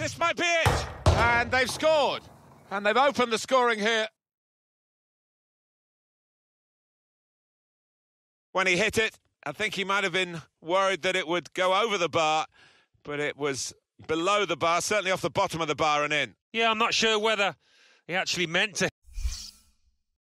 This might be it. And they've scored. And they've opened the scoring here. When he hit it, I think he might have been worried that it would go over the bar, but it was below the bar, certainly off the bottom of the bar and in. Yeah, I'm not sure whether he actually meant to